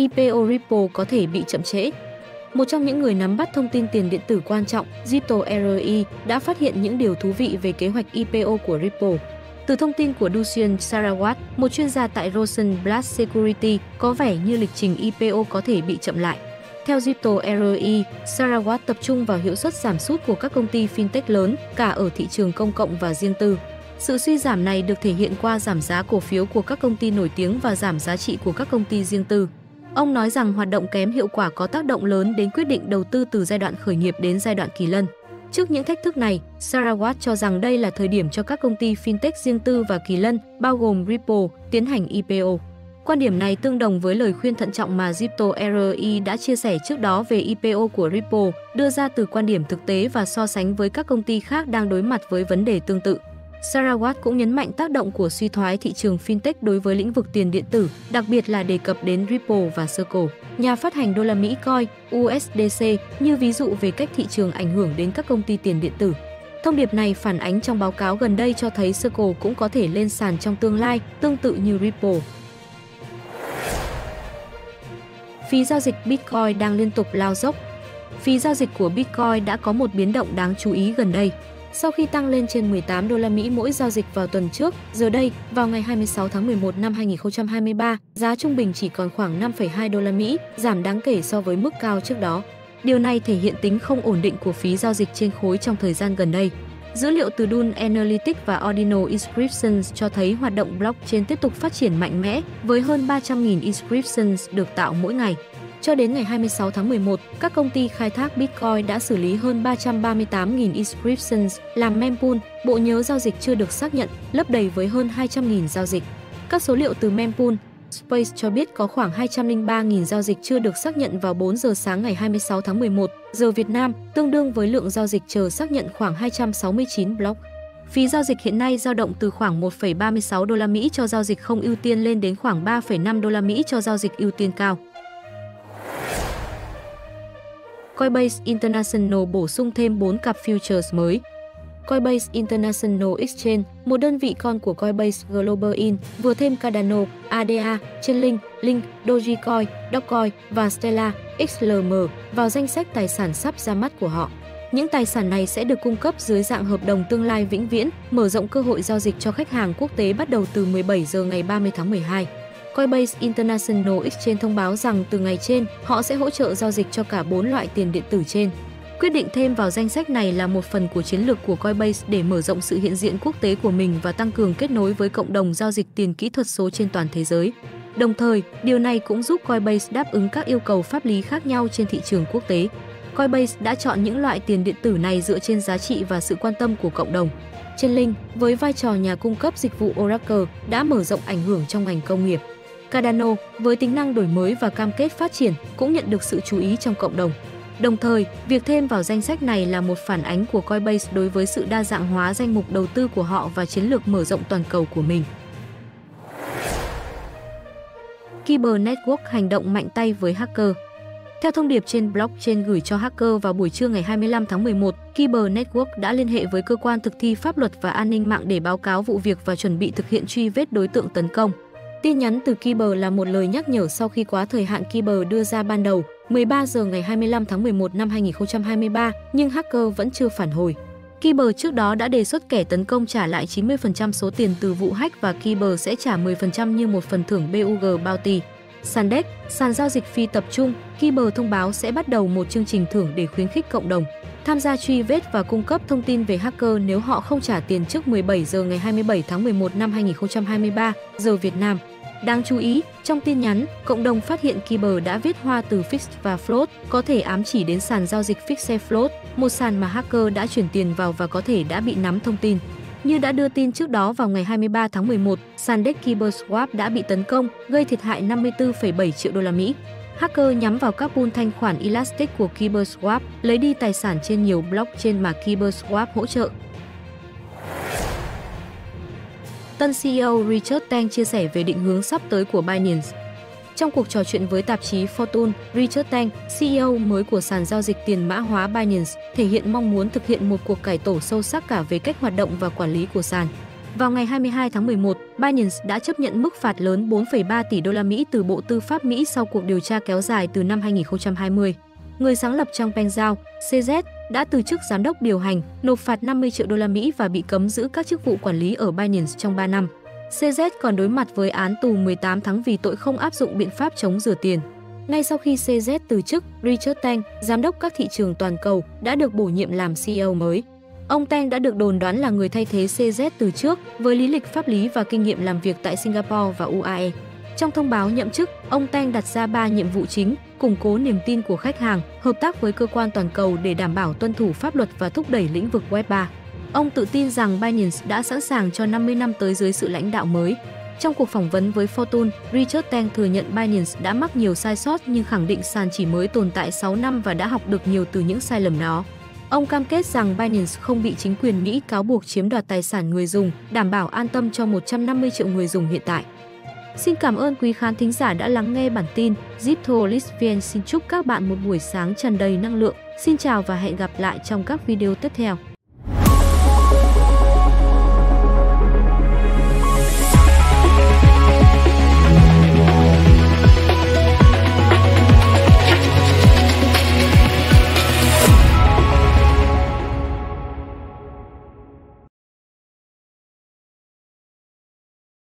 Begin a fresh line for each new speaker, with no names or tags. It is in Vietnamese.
IPO Ripple có thể bị chậm trễ. Một trong những người nắm bắt thông tin tiền điện tử quan trọng, Zito RI, đã phát hiện những điều thú vị về kế hoạch IPO của Ripple. Từ thông tin của Ducian Sarawat, một chuyên gia tại Rosenblatt Security, có vẻ như lịch trình IPO có thể bị chậm lại. Theo Zito RI, Sarawat tập trung vào hiệu suất giảm sút của các công ty fintech lớn, cả ở thị trường công cộng và riêng tư. Sự suy giảm này được thể hiện qua giảm giá cổ phiếu của các công ty nổi tiếng và giảm giá trị của các công ty riêng tư. Ông nói rằng hoạt động kém hiệu quả có tác động lớn đến quyết định đầu tư từ giai đoạn khởi nghiệp đến giai đoạn kỳ lân. Trước những thách thức này, Sarawat cho rằng đây là thời điểm cho các công ty fintech riêng tư và kỳ lân, bao gồm Ripple, tiến hành IPO. Quan điểm này tương đồng với lời khuyên thận trọng mà Zipto RI đã chia sẻ trước đó về IPO của Ripple, đưa ra từ quan điểm thực tế và so sánh với các công ty khác đang đối mặt với vấn đề tương tự. Sarawat cũng nhấn mạnh tác động của suy thoái thị trường fintech đối với lĩnh vực tiền điện tử, đặc biệt là đề cập đến Ripple và Circle, nhà phát hành đô la Mỹ Coin, USDC như ví dụ về cách thị trường ảnh hưởng đến các công ty tiền điện tử. Thông điệp này phản ánh trong báo cáo gần đây cho thấy Circle cũng có thể lên sàn trong tương lai, tương tự như Ripple. Phí giao dịch Bitcoin đang liên tục lao dốc. Phí giao dịch của Bitcoin đã có một biến động đáng chú ý gần đây. Sau khi tăng lên trên 18 đô la Mỹ mỗi giao dịch vào tuần trước, giờ đây, vào ngày 26 tháng 11 năm 2023, giá trung bình chỉ còn khoảng 5,2 đô la Mỹ, giảm đáng kể so với mức cao trước đó. Điều này thể hiện tính không ổn định của phí giao dịch trên khối trong thời gian gần đây. Dữ liệu từ Dun Analytics và Ordinal Inscriptions cho thấy hoạt động blockchain tiếp tục phát triển mạnh mẽ với hơn 300.000 inscriptions được tạo mỗi ngày. Cho đến ngày 26 tháng 11, các công ty khai thác Bitcoin đã xử lý hơn 338.000 inscriptions làm mempool, bộ nhớ giao dịch chưa được xác nhận, lấp đầy với hơn 200.000 giao dịch. Các số liệu từ mempool, Space cho biết có khoảng 203.000 giao dịch chưa được xác nhận vào 4 giờ sáng ngày 26 tháng 11 giờ Việt Nam, tương đương với lượng giao dịch chờ xác nhận khoảng 269 block. Phí giao dịch hiện nay dao động từ khoảng 1,36 đô la Mỹ cho giao dịch không ưu tiên lên đến khoảng 3,5 đô la Mỹ cho giao dịch ưu tiên cao. Coinbase International bổ sung thêm 4 cặp futures mới. Coinbase International Exchange, một đơn vị con của Coinbase Global In, vừa thêm Cardano, ADA, Chainlink, Link, Dogecoin, Dogecoin và Stellar XLM vào danh sách tài sản sắp ra mắt của họ. Những tài sản này sẽ được cung cấp dưới dạng hợp đồng tương lai vĩnh viễn, mở rộng cơ hội giao dịch cho khách hàng quốc tế bắt đầu từ 17 giờ ngày 30 tháng 12. Coinbase International Exchange thông báo rằng từ ngày trên, họ sẽ hỗ trợ giao dịch cho cả 4 loại tiền điện tử trên. Quyết định thêm vào danh sách này là một phần của chiến lược của Coinbase để mở rộng sự hiện diện quốc tế của mình và tăng cường kết nối với cộng đồng giao dịch tiền kỹ thuật số trên toàn thế giới. Đồng thời, điều này cũng giúp Coinbase đáp ứng các yêu cầu pháp lý khác nhau trên thị trường quốc tế. Coinbase đã chọn những loại tiền điện tử này dựa trên giá trị và sự quan tâm của cộng đồng. Trên Linh, với vai trò nhà cung cấp dịch vụ Oracle, đã mở rộng ảnh hưởng trong ngành công nghiệp. Cardano, với tính năng đổi mới và cam kết phát triển, cũng nhận được sự chú ý trong cộng đồng. Đồng thời, việc thêm vào danh sách này là một phản ánh của Coinbase đối với sự đa dạng hóa danh mục đầu tư của họ và chiến lược mở rộng toàn cầu của mình. Kyber Network hành động mạnh tay với hacker theo thông điệp trên blockchain gửi cho hacker vào buổi trưa ngày 25 tháng 11, Kyber Network đã liên hệ với cơ quan thực thi pháp luật và an ninh mạng để báo cáo vụ việc và chuẩn bị thực hiện truy vết đối tượng tấn công. Tin nhắn từ Kyber là một lời nhắc nhở sau khi quá thời hạn Kyber đưa ra ban đầu, 13 giờ ngày 25 tháng 11 năm 2023, nhưng hacker vẫn chưa phản hồi. Kyber trước đó đã đề xuất kẻ tấn công trả lại 90% số tiền từ vụ hack và Kyber sẽ trả 10% như một phần thưởng BUG Bounty. Sandex, sàn giao dịch phi tập trung, Kyber thông báo sẽ bắt đầu một chương trình thưởng để khuyến khích cộng đồng tham gia truy vết và cung cấp thông tin về hacker nếu họ không trả tiền trước 17 giờ ngày 27 tháng 11 năm 2023 giờ Việt Nam. Đáng chú ý, trong tin nhắn, cộng đồng phát hiện Kiber đã viết hoa từ Fix và Float, có thể ám chỉ đến sàn giao dịch Fix Float, một sàn mà hacker đã chuyển tiền vào và có thể đã bị nắm thông tin. Như đã đưa tin trước đó vào ngày 23 tháng 11, sàn DEX Kyberswap đã bị tấn công, gây thiệt hại 54,7 triệu đô la Mỹ. Hacker nhắm vào các pool thanh khoản Elastic của Kyberswap, lấy đi tài sản trên nhiều blockchain mà Kyberswap hỗ trợ. Tân CEO Richard Tang chia sẻ về định hướng sắp tới của Binance. Trong cuộc trò chuyện với tạp chí Fortune, Richard Tang, CEO mới của sàn giao dịch tiền mã hóa Binance, thể hiện mong muốn thực hiện một cuộc cải tổ sâu sắc cả về cách hoạt động và quản lý của sàn. Vào ngày 22 tháng 11, Binance đã chấp nhận mức phạt lớn 4,3 tỷ đô la Mỹ từ Bộ Tư pháp Mỹ sau cuộc điều tra kéo dài từ năm 2020. Người sáng lập trang Pengzao, CZ, đã từ chức giám đốc điều hành, nộp phạt 50 triệu đô la Mỹ và bị cấm giữ các chức vụ quản lý ở Binance trong 3 năm. CZ còn đối mặt với án tù 18 tháng vì tội không áp dụng biện pháp chống rửa tiền. Ngay sau khi CZ từ chức, Richard Tang, giám đốc các thị trường toàn cầu, đã được bổ nhiệm làm CEO mới. Ông Tang đã được đồn đoán là người thay thế CZ từ trước với lý lịch pháp lý và kinh nghiệm làm việc tại Singapore và UAE. Trong thông báo nhậm chức, ông Teng đặt ra 3 nhiệm vụ chính, củng cố niềm tin của khách hàng, hợp tác với cơ quan toàn cầu để đảm bảo tuân thủ pháp luật và thúc đẩy lĩnh vực Web 3. Ông tự tin rằng Binance đã sẵn sàng cho 50 năm tới dưới sự lãnh đạo mới. Trong cuộc phỏng vấn với Fortune, Richard Teng thừa nhận Binance đã mắc nhiều sai sót nhưng khẳng định sàn chỉ mới tồn tại 6 năm và đã học được nhiều từ những sai lầm đó. Ông cam kết rằng Binance không bị chính quyền Mỹ cáo buộc chiếm đoạt tài sản người dùng, đảm bảo an tâm cho 150 triệu người dùng hiện tại. Xin cảm ơn quý khán thính giả đã lắng nghe bản tin. Zipto Lisvien xin chúc các bạn một buổi sáng tràn đầy năng lượng. Xin chào và hẹn gặp lại trong các video tiếp theo.